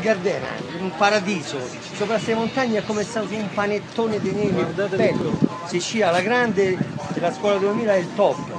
Gardena, un paradiso, sopra queste montagne è come stato un panettone di neve, bello, si scia alla grande della la scuola 2000 è il top.